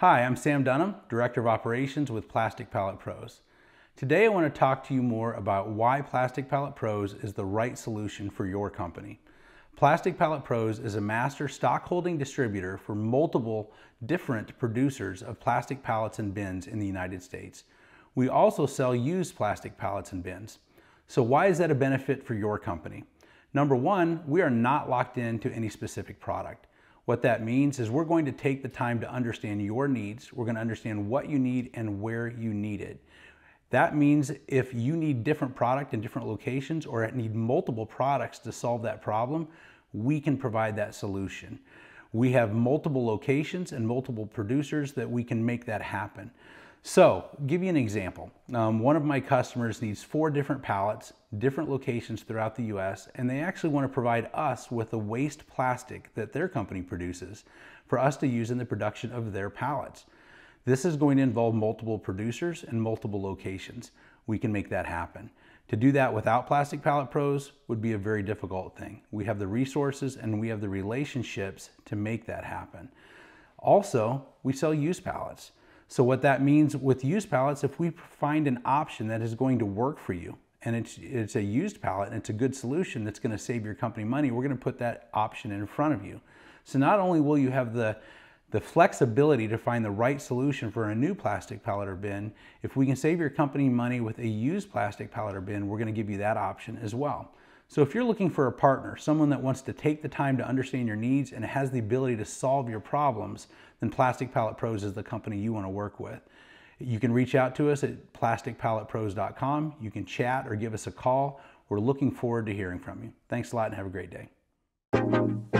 Hi, I'm Sam Dunham, Director of Operations with Plastic Pallet Pros. Today I want to talk to you more about why Plastic Pallet Pros is the right solution for your company. Plastic Pallet Pros is a master stockholding distributor for multiple different producers of plastic pallets and bins in the United States. We also sell used plastic pallets and bins. So why is that a benefit for your company? Number one, we are not locked into any specific product. What that means is we're going to take the time to understand your needs. We're going to understand what you need and where you need it. That means if you need different product in different locations or need multiple products to solve that problem, we can provide that solution. We have multiple locations and multiple producers that we can make that happen. So, give you an example. Um, one of my customers needs four different pallets, different locations throughout the US, and they actually want to provide us with the waste plastic that their company produces for us to use in the production of their pallets. This is going to involve multiple producers and multiple locations. We can make that happen. To do that without Plastic Pallet Pros would be a very difficult thing. We have the resources and we have the relationships to make that happen. Also, we sell used pallets. So what that means with used pallets, if we find an option that is going to work for you, and it's, it's a used pallet and it's a good solution that's going to save your company money, we're going to put that option in front of you. So not only will you have the, the flexibility to find the right solution for a new plastic pallet or bin, if we can save your company money with a used plastic pallet or bin, we're going to give you that option as well. So if you're looking for a partner, someone that wants to take the time to understand your needs and has the ability to solve your problems, then Plastic Pallet Pros is the company you want to work with. You can reach out to us at plasticpalletpros.com. You can chat or give us a call. We're looking forward to hearing from you. Thanks a lot and have a great day.